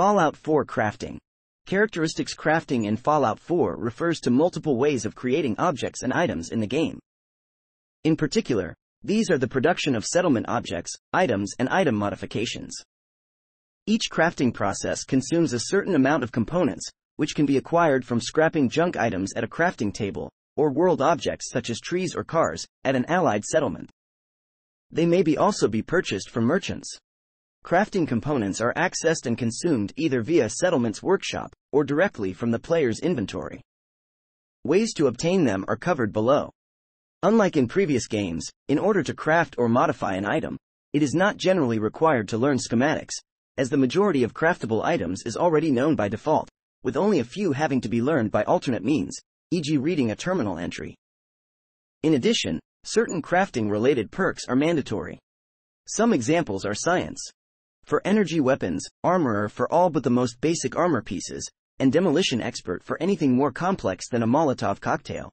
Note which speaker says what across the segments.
Speaker 1: Fallout 4 Crafting Characteristics crafting in Fallout 4 refers to multiple ways of creating objects and items in the game. In particular, these are the production of settlement objects, items, and item modifications. Each crafting process consumes a certain amount of components, which can be acquired from scrapping junk items at a crafting table, or world objects such as trees or cars, at an allied settlement. They may be also be purchased from merchants. Crafting components are accessed and consumed either via Settlement's workshop or directly from the player's inventory. Ways to obtain them are covered below. Unlike in previous games, in order to craft or modify an item, it is not generally required to learn schematics, as the majority of craftable items is already known by default, with only a few having to be learned by alternate means, e.g., reading a terminal entry. In addition, certain crafting related perks are mandatory. Some examples are science, for energy weapons, armorer for all but the most basic armor pieces, and demolition expert for anything more complex than a Molotov cocktail.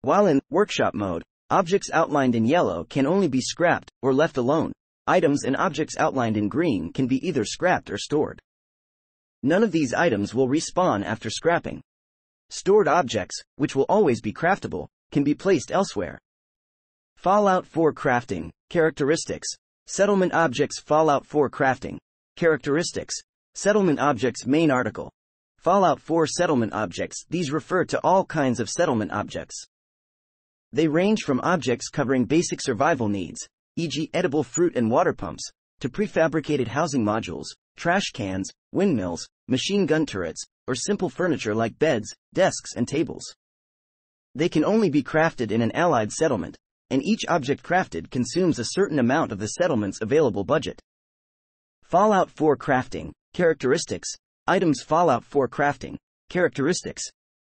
Speaker 1: While in workshop mode, objects outlined in yellow can only be scrapped or left alone. Items and objects outlined in green can be either scrapped or stored. None of these items will respawn after scrapping. Stored objects, which will always be craftable, can be placed elsewhere. Fallout 4 Crafting Characteristics Settlement Objects Fallout 4 Crafting Characteristics Settlement Objects Main Article Fallout 4 Settlement Objects These refer to all kinds of settlement objects. They range from objects covering basic survival needs, e.g., edible fruit and water pumps, to prefabricated housing modules, trash cans, windmills, machine gun turrets, or simple furniture like beds, desks, and tables. They can only be crafted in an allied settlement, and each object crafted consumes a certain amount of the settlement's available budget. Fallout 4 Crafting Characteristics Items Fallout 4 Crafting Characteristics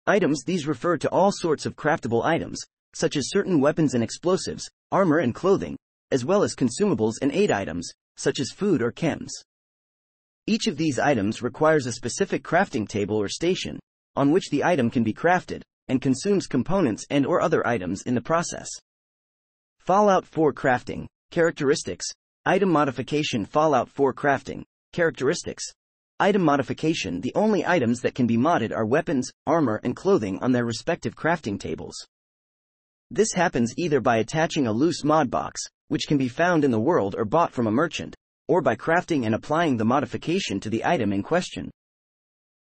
Speaker 1: Items These refer to all sorts of craftable items, such as certain weapons and explosives, armor and clothing, as well as consumables and aid items, such as food or chems. Each of these items requires a specific crafting table or station, on which the item can be crafted, and consumes components and or other items in the process. Fallout 4 Crafting. Characteristics. Item Modification. Fallout 4 Crafting. Characteristics. Item Modification. The only items that can be modded are weapons, armor, and clothing on their respective crafting tables. This happens either by attaching a loose mod box, which can be found in the world or bought from a merchant, or by crafting and applying the modification to the item in question.